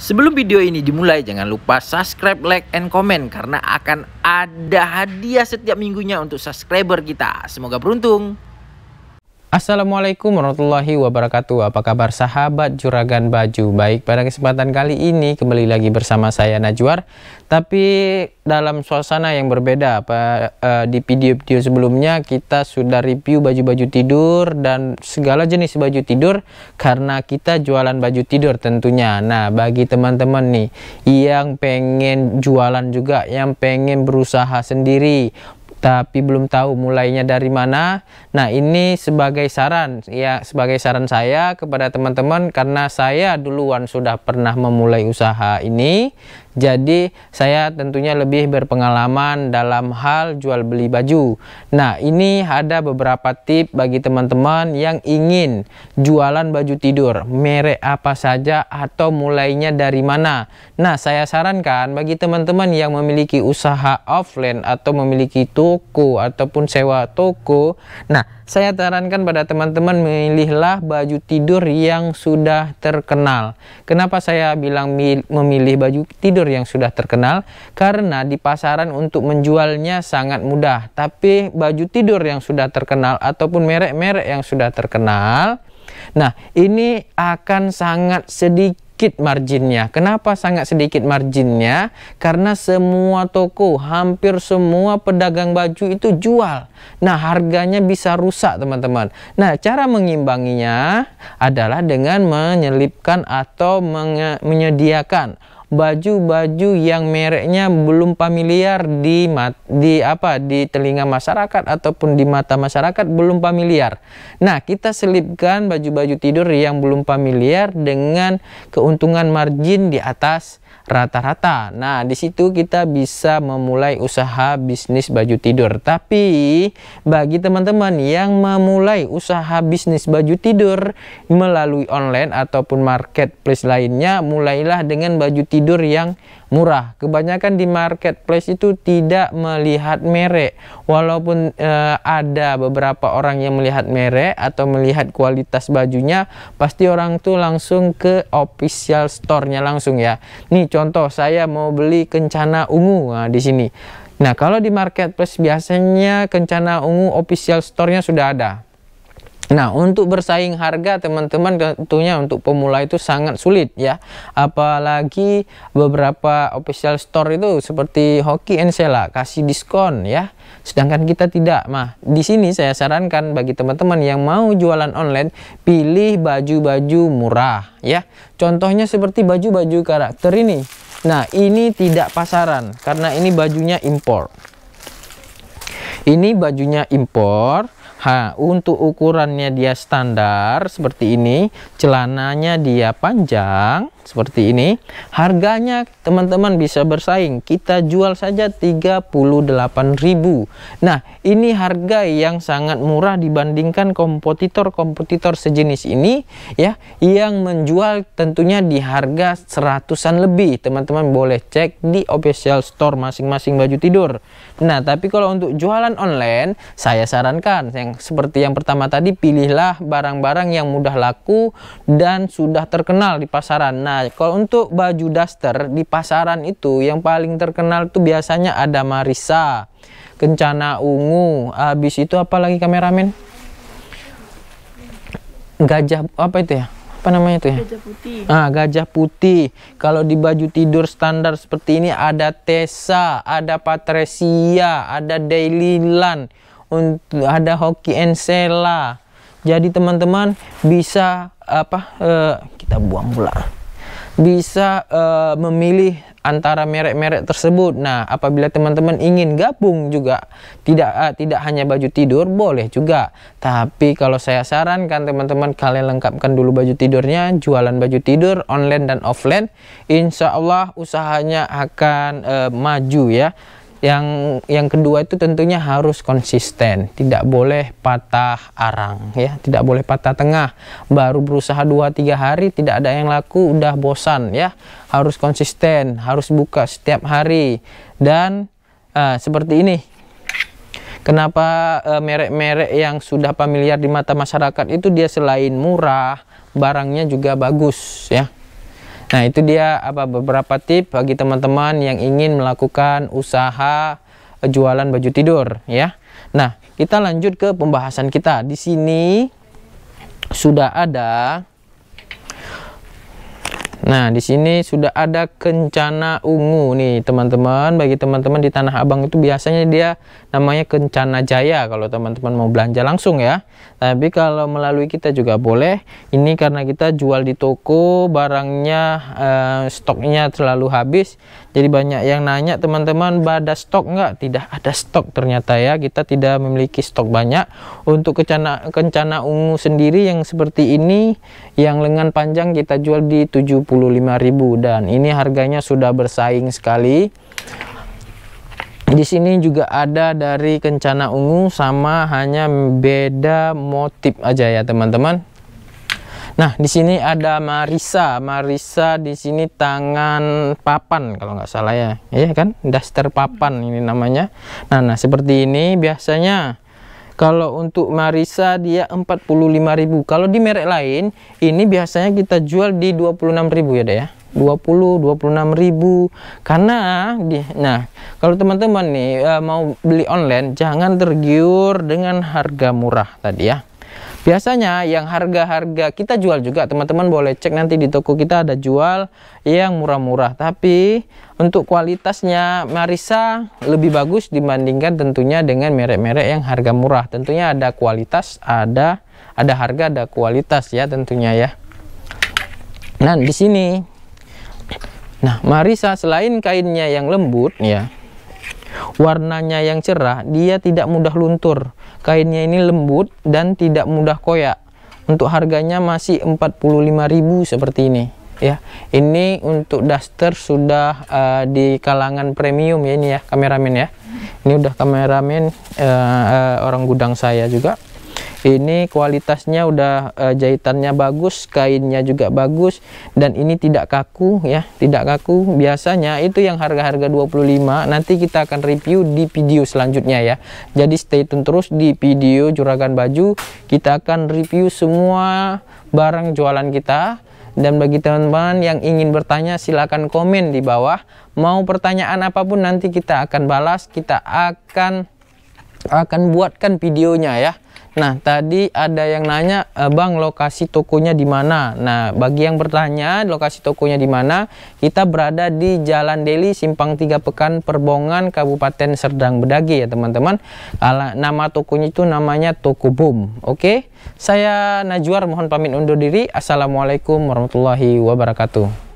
Sebelum video ini dimulai, jangan lupa subscribe, like, and comment karena akan ada hadiah setiap minggunya untuk subscriber kita. Semoga beruntung. Assalamualaikum warahmatullahi wabarakatuh. Apa kabar sahabat Juragan Baju? Baik pada kesempatan kali ini kembali lagi bersama saya Najwar. Tapi dalam suasana yang berbeda uh, Di video-video sebelumnya kita sudah review baju-baju tidur Dan segala jenis baju tidur Karena kita jualan baju tidur tentunya. Nah bagi teman-teman nih Yang pengen jualan juga Yang pengen berusaha sendiri tapi belum tahu mulainya dari mana. Nah, ini sebagai saran ya sebagai saran saya kepada teman-teman karena saya duluan sudah pernah memulai usaha ini jadi saya tentunya lebih berpengalaman dalam hal jual beli baju. Nah ini ada beberapa tip bagi teman-teman yang ingin jualan baju tidur. Merek apa saja atau mulainya dari mana. Nah saya sarankan bagi teman-teman yang memiliki usaha offline atau memiliki toko ataupun sewa toko. Nah saya sarankan pada teman-teman memilihlah baju tidur yang sudah terkenal. Kenapa saya bilang memilih baju tidur yang sudah terkenal? Karena di pasaran untuk menjualnya sangat mudah. Tapi baju tidur yang sudah terkenal ataupun merek-merek yang sudah terkenal, nah ini akan sangat sedikit sedikit marginnya. Kenapa sangat sedikit marginnya? Karena semua toko, hampir semua pedagang baju itu jual. Nah, harganya bisa rusak, teman-teman. Nah, cara mengimbanginya adalah dengan menyelipkan atau menyediakan baju-baju yang mereknya belum familiar di mat, di apa di telinga masyarakat ataupun di mata masyarakat belum familiar. Nah, kita selipkan baju-baju tidur yang belum familiar dengan keuntungan margin di atas rata-rata. Nah, di situ kita bisa memulai usaha bisnis baju tidur. Tapi bagi teman-teman yang memulai usaha bisnis baju tidur melalui online ataupun marketplace lainnya, mulailah dengan baju tidur yang murah. Kebanyakan di marketplace itu tidak melihat merek. Walaupun eh, ada beberapa orang yang melihat merek atau melihat kualitas bajunya, pasti orang tuh langsung ke official store-nya langsung ya. Nih contoh saya mau beli kencana ungu nah, di sini. Nah, kalau di marketplace biasanya kencana ungu official store-nya sudah ada. Nah, untuk bersaing harga teman-teman tentunya untuk pemula itu sangat sulit ya. Apalagi beberapa official store itu seperti Hoki and Sela kasih diskon ya. Sedangkan kita tidak. Nah, di sini saya sarankan bagi teman-teman yang mau jualan online, pilih baju-baju murah ya. Contohnya seperti baju-baju karakter ini. Nah, ini tidak pasaran karena ini bajunya impor. Ini bajunya impor. Ha, untuk ukurannya dia standar seperti ini, celananya dia panjang seperti ini. Harganya teman-teman bisa bersaing. Kita jual saja 38.000. Nah, ini harga yang sangat murah dibandingkan kompetitor-kompetitor sejenis ini ya yang menjual tentunya di harga seratusan lebih. Teman-teman boleh cek di official store masing-masing baju tidur. Nah, tapi kalau untuk jualan online, saya sarankan yang seperti yang pertama tadi pilihlah barang-barang yang mudah laku dan sudah terkenal di pasaran. Nah, kalau untuk baju daster di pasaran itu yang paling terkenal itu biasanya ada Marisa, Kencana Ungu, habis itu apa lagi kameramen? Gajah apa itu ya? apa namanya itu ya? Gajah putih. Ah, gajah putih. Kalau di baju tidur standar seperti ini ada Tessa, ada Patricia, ada Dailyland, untuk ada Hoki Ensela. Jadi teman-teman bisa apa uh, kita buang pula. Bisa uh, memilih antara merek-merek tersebut. Nah, apabila teman-teman ingin gabung juga tidak uh, tidak hanya baju tidur boleh juga. Tapi kalau saya sarankan teman-teman kalian lengkapkan dulu baju tidurnya, jualan baju tidur online dan offline, insya Allah usahanya akan uh, maju ya yang yang kedua itu tentunya harus konsisten. Tidak boleh patah arang ya. Tidak boleh patah tengah. Baru berusaha 2-3 hari tidak ada yang laku udah bosan ya. Harus konsisten harus buka setiap hari. Dan uh, seperti ini. Kenapa eh, merek-merek yang sudah familiar di mata masyarakat itu dia selain murah barangnya juga bagus ya Nah, itu dia apa beberapa tips bagi teman-teman yang ingin melakukan usaha jualan baju tidur ya. Nah, kita lanjut ke pembahasan kita. Di sini sudah ada Nah, di sini sudah ada kencana ungu nih, teman-teman. Bagi teman-teman di Tanah Abang itu biasanya dia namanya kencana jaya kalau teman-teman mau belanja langsung ya. Tapi kalau melalui kita juga boleh. Ini karena kita jual di toko, barangnya eh, stoknya terlalu habis. Jadi banyak yang nanya, teman-teman, ada stok nggak? Tidak ada stok ternyata ya. Kita tidak memiliki stok banyak. Untuk kencana kencana ungu sendiri yang seperti ini, yang lengan panjang kita jual di 70 25.000 dan ini harganya sudah bersaing sekali. Di sini juga ada dari kencana ungu sama hanya beda motif aja ya teman-teman. Nah, di sini ada Marisa. Marisa di sini tangan papan kalau nggak salah ya. Iya kan? Daster papan ini namanya. Nah, nah seperti ini biasanya kalau untuk Marisa dia 45.000. Kalau di merek lain ini biasanya kita jual di 26.000 ya deh ya. 20 26.000 karena di nah kalau teman-teman nih uh, mau beli online jangan tergiur dengan harga murah tadi ya biasanya yang harga-harga kita jual juga teman-teman boleh cek nanti di toko kita ada jual yang murah-murah. Tapi untuk kualitasnya Marisa lebih bagus dibandingkan tentunya dengan merek-merek yang harga murah. Tentunya ada kualitas ada ada harga ada kualitas ya tentunya ya. Nah di sini. Nah Marisa selain kainnya yang lembut ya warnanya yang cerah dia tidak mudah luntur. Kainnya ini lembut dan tidak mudah koyak. Untuk harganya masih 45.000 seperti ini ya. Ini untuk daster sudah uh, di kalangan premium ya ini ya kameramen ya. Ini udah kameramen uh, uh, orang gudang saya juga ini kualitasnya udah uh, jahitannya bagus kainnya juga bagus dan ini tidak kaku ya tidak kaku. Biasanya itu yang harga-harga 25 nanti kita akan review di video selanjutnya ya. Jadi stay tune terus di video juragan baju. Kita akan review semua barang jualan kita. Dan bagi teman-teman yang ingin bertanya silahkan komen di bawah. Mau pertanyaan apa pun nanti kita akan balas kita akan akan buatkan videonya ya Nah, tadi ada yang nanya, e, "Bang, lokasi tokonya di mana?" Nah, bagi yang bertanya lokasi tokonya di mana, kita berada di Jalan Deli Simpang Tiga Pekan Perbongan Kabupaten Serdang Bedagi ya, teman-teman. Nama tokonya itu namanya Toko Boom. Oke. Saya Najwar mohon pamit undur diri. Assalamualaikum warahmatullahi wabarakatuh.